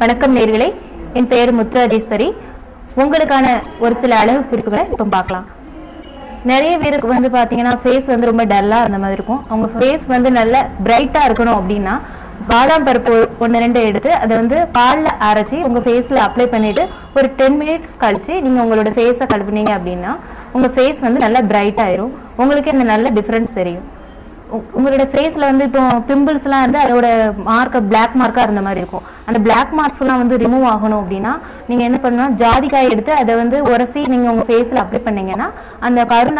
வணக்கம் நேர்களே. என் பெயர் முத்துராஜேஸ்வரி. உங்களுக்கான ஒரு சில அழகு குறிப்புகளை இப்போ பார்க்கலாம். நிறைய பேருக்கு வந்து பார்த்தீங்கன்னா ஃபேஸ் வந்து ரொம்ப டல்லாக அந்த மாதிரி இருக்கும். அவங்க ஃபேஸ் வந்து நல்ல பிரைட்டாக இருக்கணும் அப்படின்னா பாதாம் பருப்பு ஒன்று ரெண்டு எடுத்து அதை வந்து பாலில் அரைச்சி உங்கள் ஃபேஸில் அப்ளை பண்ணிவிட்டு ஒரு டென் மினிட்ஸ் கழித்து நீங்கள் உங்களோட ஃபேஸை கழுவுனீங்க அப்படின்னா உங்கள் ஃபேஸ் வந்து நல்லா பிரைட் ஆயிரும். உங்களுக்கு இந்த நல்ல டிஃப்ரென்ஸ் தெரியும்? உங்களோட ஃபேஸ்ல வந்து இப்போ பிம்பிள்ஸ்லாம் வந்து அதோட மார்க் பிளாக் மார்க்காக இருந்த மாதிரி இருக்கும். அந்த பிளாக் மார்க்ஸ்லாம் வந்து ரிமூவ் ஆகணும் அப்படின்னா நீங்க என்ன பண்ணணும்? ஜாதிக்காய் எடுத்து அதை வந்து உரசி நீங்க உங்க ஃபேஸ்ல அப்ளை பண்ணீங்கன்னா அந்த கருண